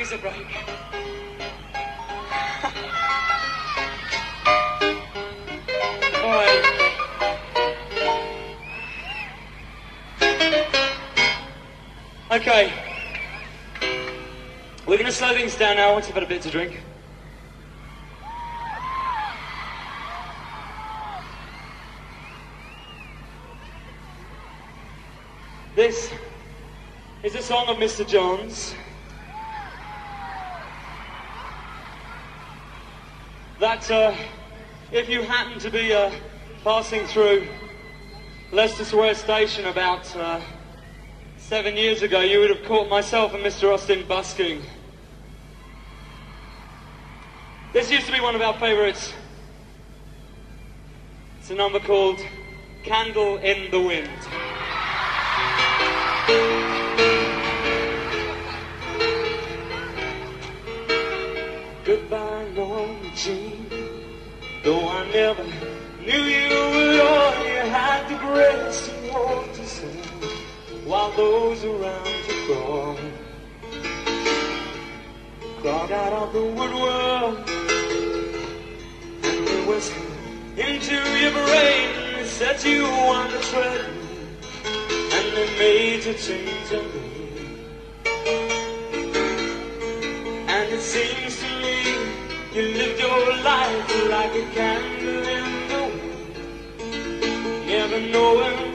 Gives a break. All right. Okay. We're to slow things down now once you've had a bit to drink. This is a song of Mr. John's. That uh, if you happen to be uh, passing through Leicester Square Station about uh, seven years ago, you would have caught myself and Mr. Austin busking. This used to be one of our favourites. It's a number called Candle in the Wind. Though I never knew you all, you had the grace to walk to say while those around you crawled. Crawled out of the woodwork and they whispered into your brain. Set you on the treadmill and they made you change your name. And it seems to me you lived your life like a candle in the wind, never knowing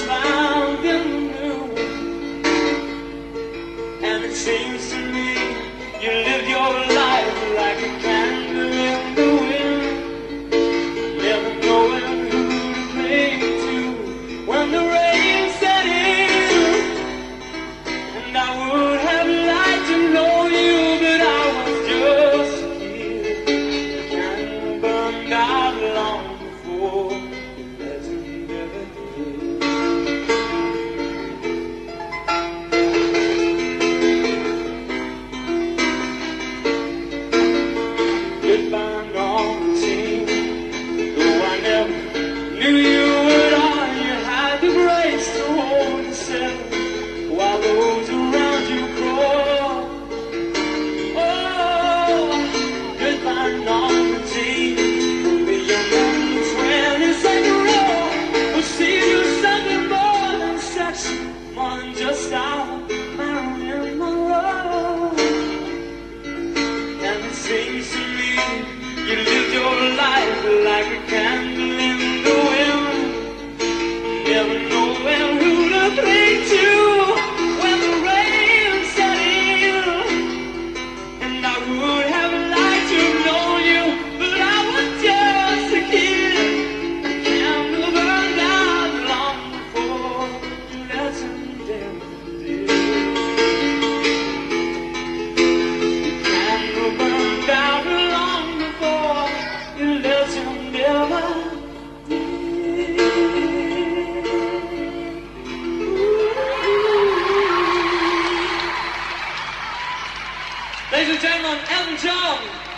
Marilyn To you live your life like a candle Ladies and gentlemen, Elton John.